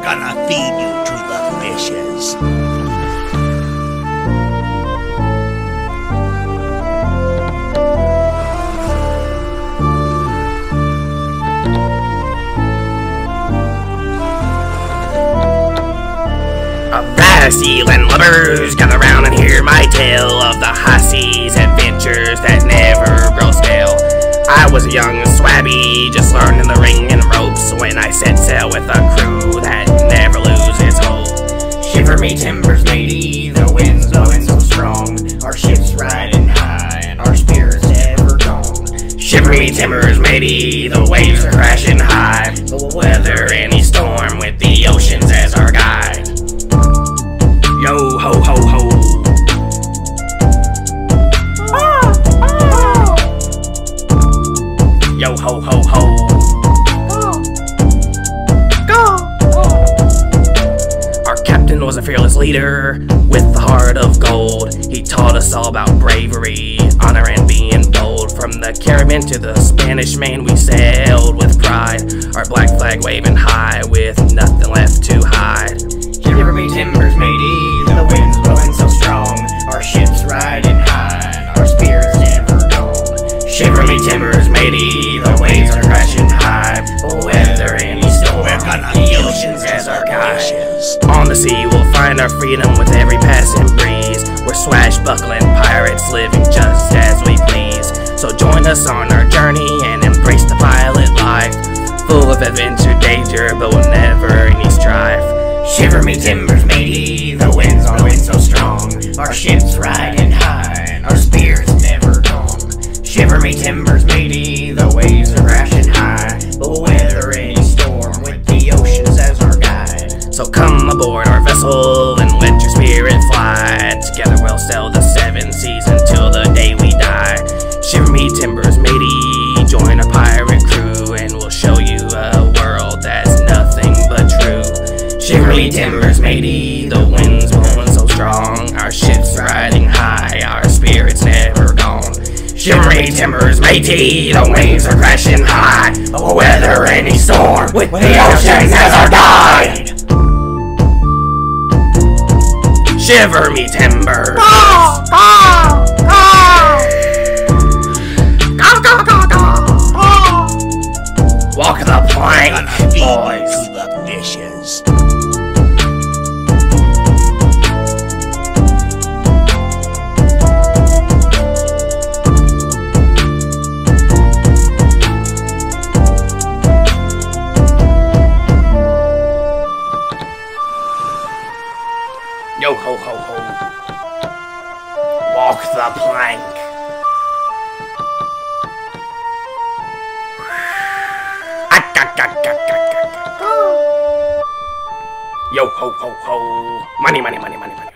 We're gonna feed you to the fishes. Alright, sealing lovers, gather round and hear my tale of the high seas adventures that never grow stale. I was a young swabby, just learning the ring the waves are crashing high. We'll weather any storm with the oceans as our guide. Yo ho ho ho. Yo ho ho ho. Was a fearless leader with the heart of gold. He taught us all about bravery, honor, and being bold. From the Caribbean to the Spanish main, we sailed with pride. Our black flag waving high with nothing left to hide. Shiver me timbers, matey, the wind's blowing so strong. Our freedom with every passing breeze. We're swashbuckling pirates living just as we please. So join us on our journey and embrace the pilot life. Full of adventure, danger, but with never any strife. Shiver me timbers, matey, the wind's blowing so strong. Our ship's riding high, and our spirits never gone. Shiver me timbers, matey, the waves So come aboard our vessel and let your spirit fly. Together we'll sail the seven seas until the day we die. Shiver me timbers, matey, join our pirate crew, and we'll show you a world that's nothing but true. Shiver me timbers, matey, the wind's blowing so strong. Our ship's riding high, our spirits never gone. Shiver me timbers, matey, the waves are crashing high. But we'll weather any storm with the ocean as our guide. Shiver me timbers. Walk the plank, boys. Walk the plank. Yo ho ho ho. Money, money, money, money, money.